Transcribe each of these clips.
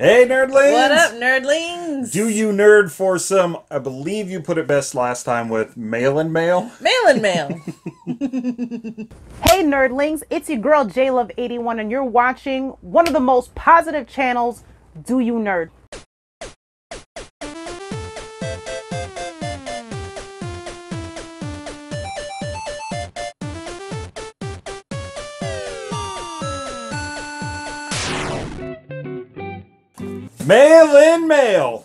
Hey, nerdlings! What up, nerdlings? Do you nerd for some? I believe you put it best last time with mail and mail. Mail and mail. Hey nerdlings, it's your girl JLuv81 and you're watching one of the most positive channels, Do You Nerd? Mail in mail.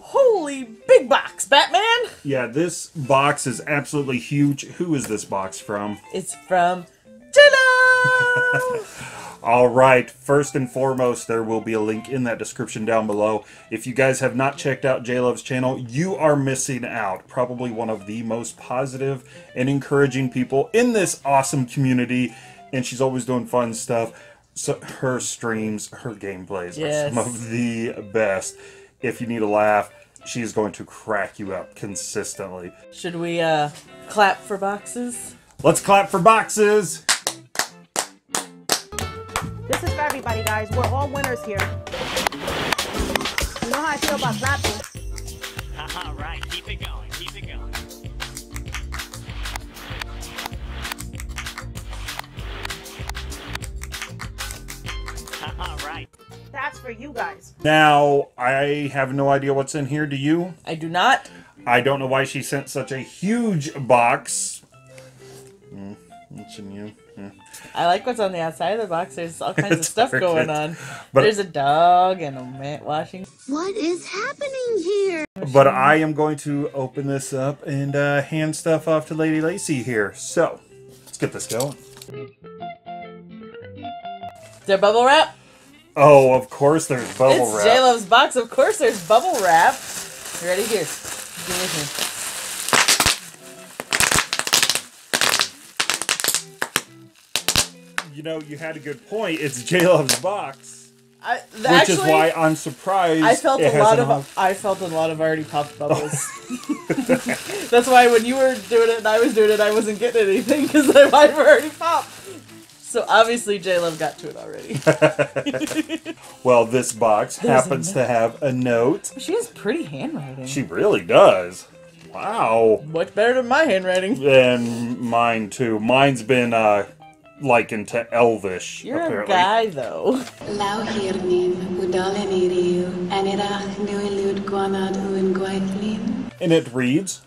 Holy big box, Batman! Yeah, this box is absolutely huge. Who is this box from? It's from Jello. All right, first and foremost, there will be a link in that description down below. If you guys have not checked out J Luv's channel, you are missing out. Probably one of the most positive and encouraging people in this awesome community, and she's always doing fun stuff. So her streams, her gameplays Yes. are some of the best. If you need a laugh, she's going to crack you up consistently. Should we uh clap for boxes? Let's clap for boxes. This is for everybody, guys. We're all winners here. You know how I feel about clapping. All right, keep it going, keep it going. That's for you guys. Now, I have no idea what's in here. Do you? I do not. I don't know why she sent such a huge box. Mm, what's in you? Yeah. I like what's on the outside of the box. There's all kinds of stuff going good. on. But- There's a dog and a man washing. What is happening here? But I am going to open this up and uh, hand stuff off to Lady Laci here. So, let's get this going. Is there bubble wrap? Oh, of course there's bubble it's wrap. J Luv's box. Of course, there's bubble wrap. Ready? Here. Give with You know, you had a good point. It's J Luv's box. I, which actually, is why I'm surprised. I felt a lot of I felt a lot of already popped bubbles. Oh. That's why when you were doing it and I was doing it, I wasn't getting anything because were already popped. So obviously J Luv got to it already. Well, this box There's happens to have a note. she has pretty handwriting. She really does. Wow. Much better than my handwriting. And mine too. Mine's been uh likened to Elvish. You're apparently. a guy though. Lauhirnin, Udaleniriu, Anirach Nuilud Guanad Uin Guaitlin. And it reads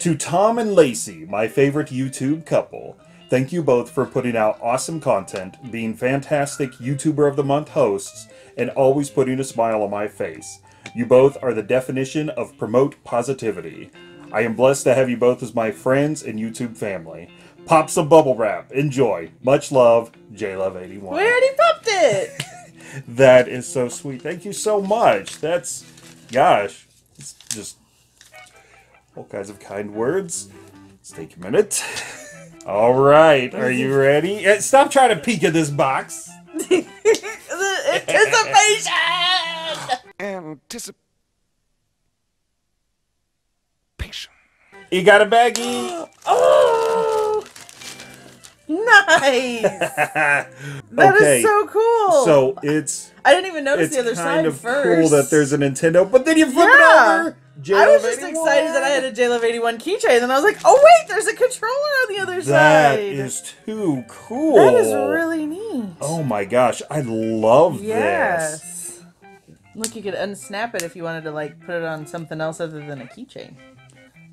To Tom and Laci, my favorite YouTube couple. Thank you both for putting out awesome content, being fantastic YouTuber of the Month hosts, and always putting a smile on my face. You both are the definition of promote positivity. I am blessed to have you both as my friends and YouTube family. Pop some bubble wrap. Enjoy. Much love, JLuv81. We already popped it. That is so sweet. Thank you so much. That's, gosh, it's just all kinds of kind words. Let's take a minute. All right, are you ready? Eh, Stop trying to peek at this box. Anticipation. Anticipation. You got a baggie. Oh, nice. That is okay, so cool. so it's I didn't even notice it's the other kind side of first. cool that there's a Nintendo, but then you flip Yeah. it over. I was just JLuv81. excited that I had a J Luv 81 keychain, and I was like, oh wait, there's a controller on the other That side. is too cool. that is really neat. Oh my gosh, I love this. Look, you could unsnap it if you wanted to like put it on something else other than a keychain.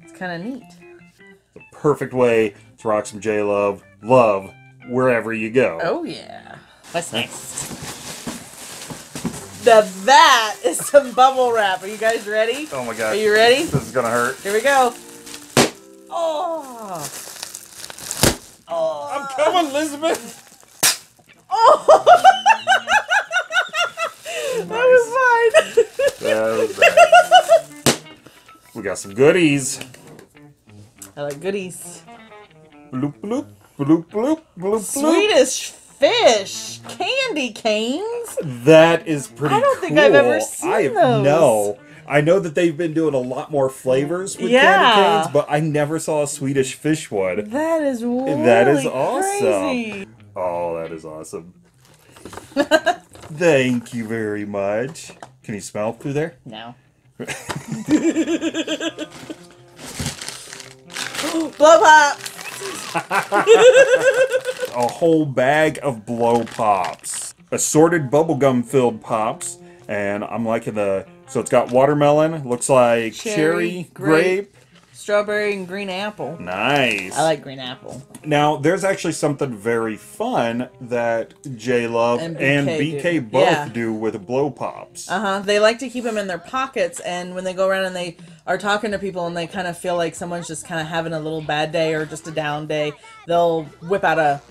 It's kind of neat. The perfect way to rock some J Luv love wherever you go. Oh yeah. What's next? Now that is some bubble wrap. Are you guys ready? Oh my god. Are you ready? This is gonna hurt. Here we go. Oh. Oh. I'm oh. coming, Elizabeth. Oh. that was fine. That was bad. we got some goodies. I like goodies. Bloop bloop bloop bloop bloop bloop. Swedish fish candy canes. That is pretty. I don't think I've ever cool. seen I those. no. I know that they've been doing a lot more flavors with Yeah. candy canes, but I never saw a Swedish fish one. That is really That is awesome. crazy. Oh, that is awesome. Thank you very much. Can you smell through there? No. Blow pop. A whole bag of blow pops. Assorted bubblegum filled pops. And I'm liking the. So it's got watermelon, looks like cherry, Cherry, grape. grape. Strawberry and green apple. Nice. I like green apple. Now, there's actually something very fun that J Luv And and BK BK, do. both Yeah. do with blow pops. Uh huh. They like to keep them in their pockets, and when they go around and they are talking to people, and they kind of feel like someone's just kind of having a little bad day or just a down day, they'll whip out a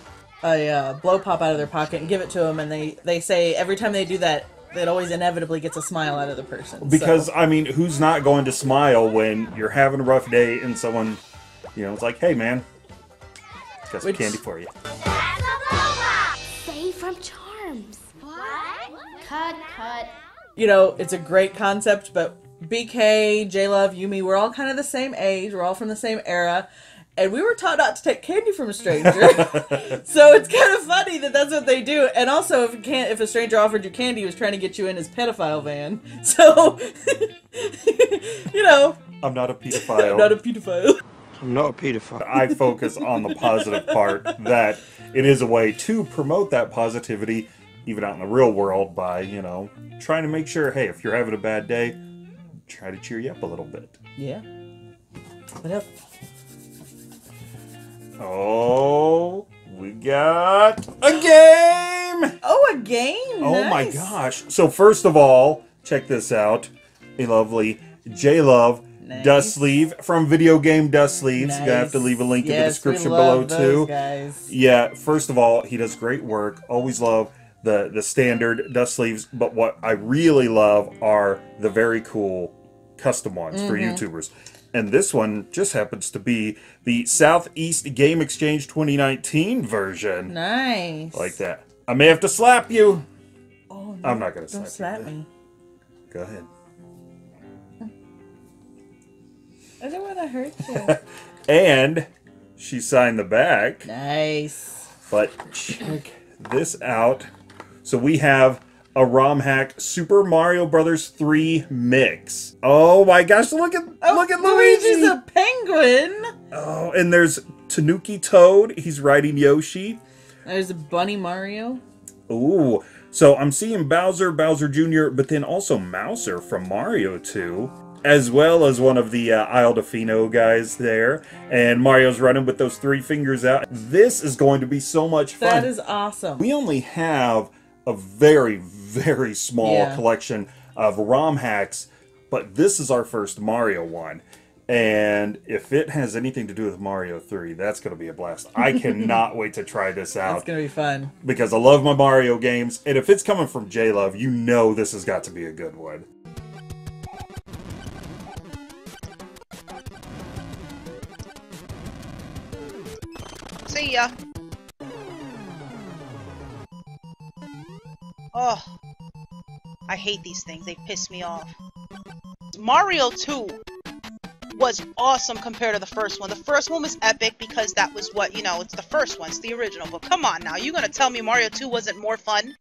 a uh, blow pop out of their pocket and give it to them, and they they say every time they do that, it always inevitably gets a smile out of the person. Because So- I mean, who's not going to smile when you're having a rough day and someone, you know, it's like, "Hey, man, got some Which- candy for you." Say from Charms. What? Cut, cut. you know, it's a great concept, but BK, J Luv, Yumi, we're all kind of the same age. We're all from the same era. And we were taught not to take candy from a stranger, so it's kind of funny that that's what they do. And also, if can't, if a stranger offered you candy, he was trying to get you in his pedophile van. So, you know, I'm not a pedophile. I'm not a pedophile. I'm not a pedophile. I focus on the positive part that it is a way to promote that positivity even out in the real world by, you know, trying to make sure, hey, if you're having a bad day, try to cheer you up a little bit. Yeah. What up? Uh, Oh, we got a game! Oh, a game. Oh my gosh. So first of all, check this out. A lovely J Luv Nice. dust sleeve from Video Game Dust Sleeves. Gonna have to leave a link in the Yes, description below too. Guys. Yeah, first of all, he does great work. Always love the the standard dust sleeves, but what I really love are the very cool custom ones for Mm-hmm. YouTubers. And this one just happens to be the Southeast Game Exchange 2019 version. Nice. Like that. I may have to slap you. Oh, no. I'm not gonna slap Don't slap you. me. Go ahead. I don't want to hurt you. And she signed the back. nice. But check this out. So we have a ROM hack Super Mario Brothers 3 mix. Oh my gosh, look at look at Luigi's Luigi. a penguin. Oh, and there's Tanuki Toad. He's riding Yoshi. There's a bunny Mario. Ooh. So I'm seeing Bowser, Bowser Jr., but then also Mouser from Mario 2, as well as one of the uh, Isle Delfino guys there. And Mario's running with those three fingers out. This is going to be so much fun. That is awesome. we only have a very, very small Yeah. collection of ROM hacks, but this is our first Mario one. And if it has anything to do with Mario 3, that's going to be a blast. I cannot wait to try this out It's gonna be fun. because I love my Mario games. And if it's coming from J Luv, you know this has got to be a good one. See ya. Oh, I hate these things. They piss me off. Mario 2 was awesome compared to the first one. The first one was epic because that was what, you know, it's the first one, it's the original. But come on now, You're gonna tell me Mario 2 wasn't more fun?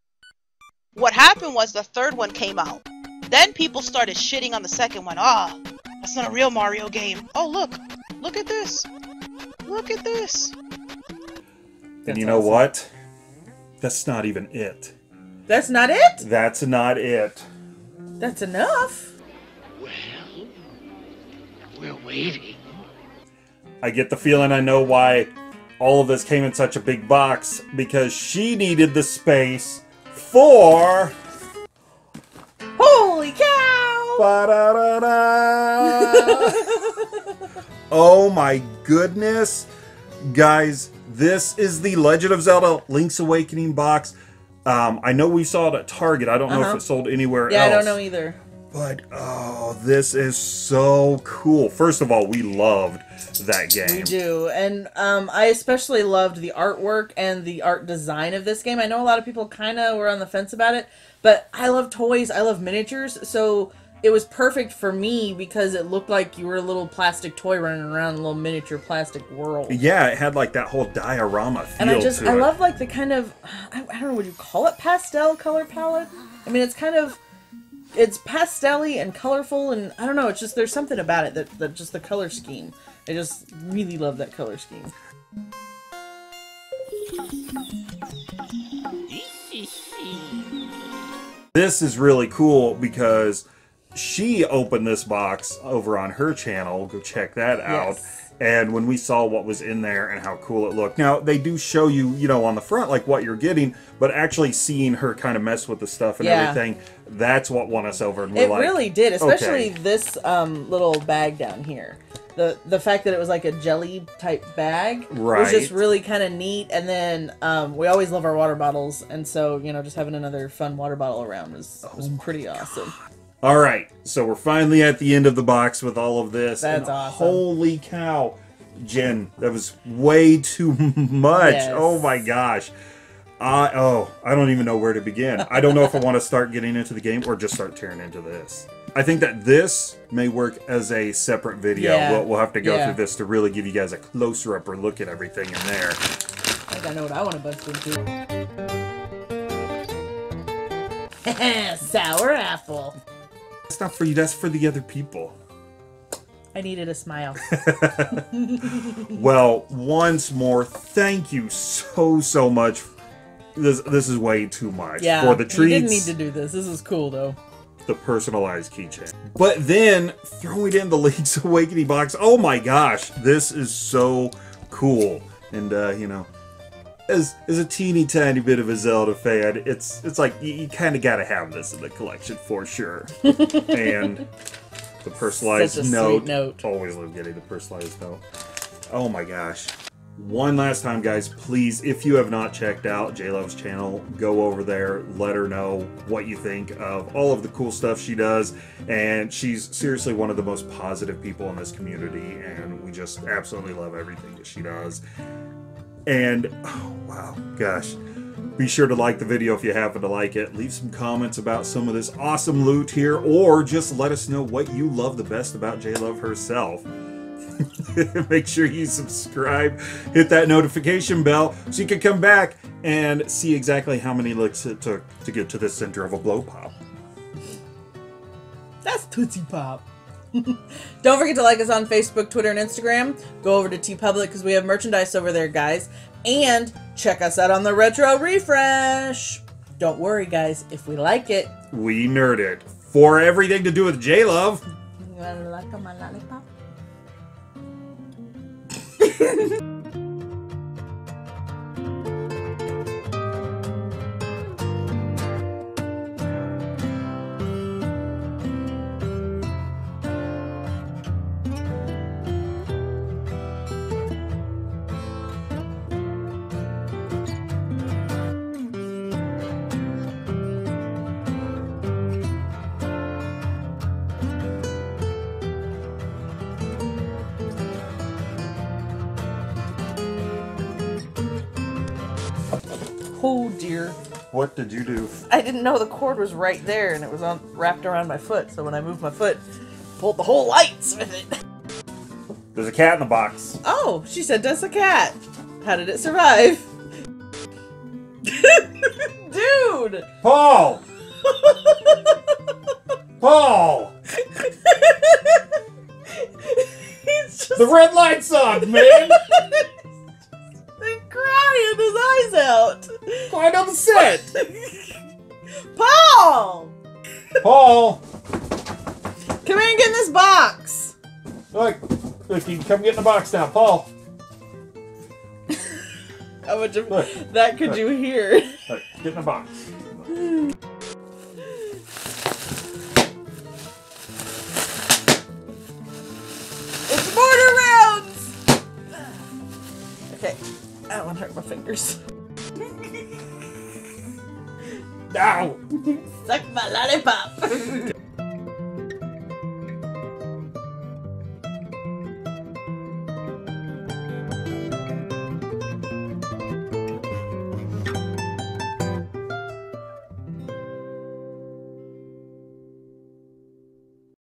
What happened was the third one came out. Then people started shitting on the second one. Ah, that's not a real Mario game. Oh, look. Look at this. Look at this. and That's you know awesome. what? That's not even it. That's not it. That's not it. That's enough. Well, we're waiting. I get the feeling I know why all of this came in such a big box because she needed the space for. Holy cow! Oh my goodness. Guys, this is the Legend of Zelda Link's Awakening box. Um, I know we saw it at Target. I don't know Uh-huh. if it sold anywhere else. Yeah, else. I don't know either. But oh, this is so cool. First of all, we loved that game. We do, and um, I especially loved the artwork and the art design of this game. I know a lot of people kind of were on the fence about it, but I love toys. I love miniatures, so it was perfect for me because it looked like you were a little plastic toy running around in a little miniature plastic world. Yeah, it had like that whole diorama feel And I just to I it. love like the kind of I, I don't know would you call it pastel color palette? I mean it's kind of it's pastelly and colorful, and I don't know. It's just there's something about it that, that just the color scheme. I just really love that color scheme. This is really cool because she opened this box over on her channel. Go check that out. Yes. And when we saw what was in there and how cool it looked, now they do show you, you know, on the front like what you're getting, but actually seeing her kind of mess with the stuff and Yeah. everything, that's what won us over. And we're It like, really did, especially okay. this um, little bag down here. The the fact that it was like a jelly type bag was just really kind of neat. And then um, we always love our water bottles, and so you know, just having another fun water bottle around was, was Oh pretty awesome. All right, so we're finally at the end of the box with all of this. That's awesome. Holy cow, Jen, that was way too much. Yes. Oh my gosh. I oh, I don't even know where to begin. I don't know if I want to start getting into the game or just start tearing into this. I think that this may work as a separate video. Yeah. We'll, we'll have to go Yeah. through this to really give you guys a closer upper look at everything in there. I think I know what I want to bust into. Sour apple. That's not for you. That's for the other people. I needed a smile. Well, once more, thank you so so much. This this is way too much Yeah, for the you treats, didn't need to do this. This is cool though. the personalized keychain. But then throwing in the Link's Awakening box. Oh my gosh, this is so cool. And uh, you know, as as a teeny tiny bit of a Zelda fan, it's it's like you, you kind of got to have this in the collection for sure. and the personalized Such a sweet note, note. Always love getting the personalized note. Oh my gosh. One last time, guys, please, if you have not checked out J Luv's channel, go over there, let her know what you think of all of the cool stuff she does. And she's seriously one of the most positive people in this community, and we just absolutely love everything that she does. And oh, wow, gosh. Be sure to like the video if you happen to like it. Leave some comments about some of this awesome loot here, or just let us know what you love the best about J Luv herself. Make sure you subscribe, hit that notification bell so you can come back and see exactly how many licks it took to get to the center of a blow pop. That's Tootsie Pop. Don't forget to like us on Facebook, Twitter, and Instagram. Go over to TeePublic because we have merchandise over there, guys. And check us out on the Retro Refresh. Don't worry, guys. If we like it, We nerd it. For everything to do with J Luv, you like my lollipop? Oh dear. what did you do? I didn't know the cord was right there and it was on wrapped around my foot. So when I moved my foot, pulled the whole lights with it. There's a cat in the box. Oh, she said that's a cat. How did it survive? Dude! Paul! Paul! The red light's on, man! Climb on the set! Paul! Paul! Come here and get in this box. Look, look, you can come get in the box now, Paul. How much of Look. that could you hear? Look, get in the box. It's mortar rounds! Okay. I don't want to hurt my fingers. Ow! Suck my lollipop.